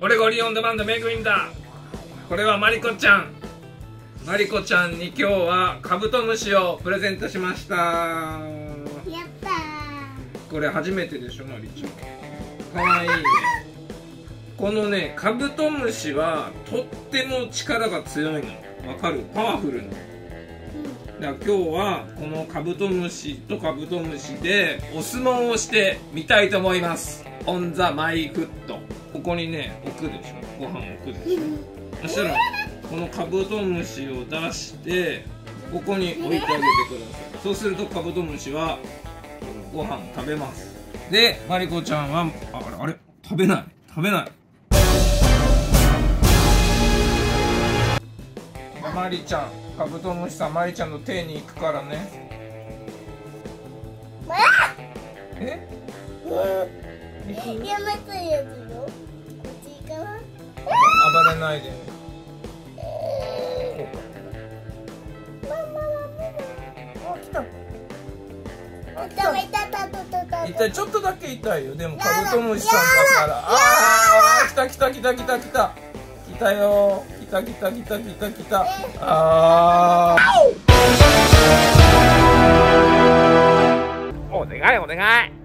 オレゴリオンデマンドメグインだ。これはマリコちゃん。マリコちゃんに今日はカブトムシをプレゼントしました。やったー。これ初めてでしょマリちゃん。かわいいね。このねカブトムシはとっても力が強いの。わかる？パワフルなの。だ今日はこのカブトムシとカブトムシでお相撲をしてみたいと思います on the my footここにね置くでしょ。ご飯置くでしょ。そしたらこのカブトムシを出してここに置いてあげてください。そうするとカブトムシはご飯食べます。でマリコちゃんはああれあれ食べない。食べない。マリちゃんカブトムシさんマリちゃんの手に行くからね。え？やめたやつよこっちかな暴れないであ来た痛めたたたたた痛いちょっとだけ痛いよ。でもカブトムシさんだから。あー来た来た来た来た来た。来たよ来た来た来た来た来たあー。お願いお願い